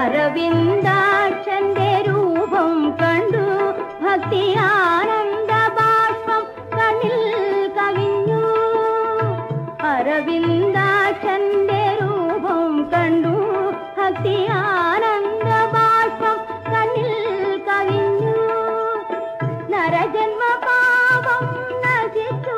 അരവിന്ദാക്ഷന്റെ രൂപം കണ്ടു. ഭക്തി ആനന്ദ ബാഷ്പം കണ്ണിൽ കവിഞ്ഞു. അരവിന്ദാക്ഷന്റെ രൂപം കണ്ടു. ഭക്തി ആനന്ദ ബാഷ്പം കണ്ണിൽ കവിഞ്ഞു. നരജന്മ പാപം നശിച്ചു.